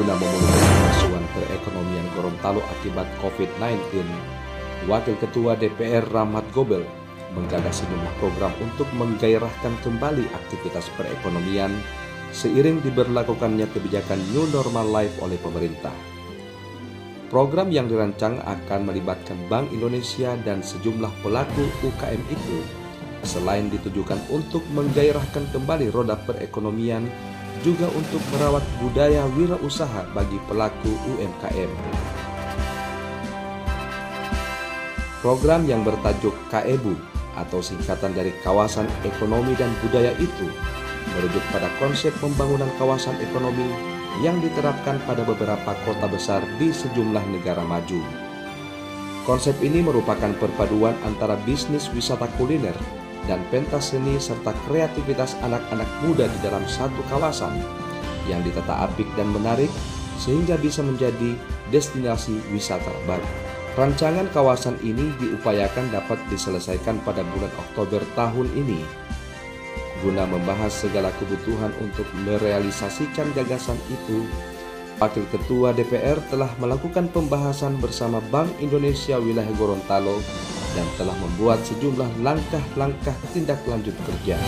guna memulihkan kemajuan perekonomian Gorontalo akibat COVID-19. Wakil Ketua DPR Rahmat Gobel menggagas sejumlah program untuk menggairahkan kembali aktivitas perekonomian seiring diberlakukannya kebijakan New Normal Life oleh pemerintah. Program yang dirancang akan melibatkan Bank Indonesia dan sejumlah pelaku UKM itu selain ditujukan untuk menggairahkan kembali roda perekonomian juga untuk merawat budaya wirausaha bagi pelaku UMKM. Program yang bertajuk KEBU atau singkatan dari Kawasan Ekonomi dan Budaya itu merujuk pada konsep pembangunan kawasan ekonomi yang diterapkan pada beberapa kota besar di sejumlah negara maju. Konsep ini merupakan perpaduan antara bisnis wisata kuliner dan pentas seni serta kreativitas anak-anak muda di dalam satu kawasan yang ditata apik dan menarik sehingga bisa menjadi destinasi wisata baru. Rancangan kawasan ini diupayakan dapat diselesaikan pada bulan Oktober tahun ini. Guna membahas segala kebutuhan untuk merealisasikan gagasan itu, Wakil Ketua DPR telah melakukan pembahasan bersama Bank Indonesia Wilayah Gorontalo dan telah membuat sejumlah langkah-langkah tindak lanjut kerja.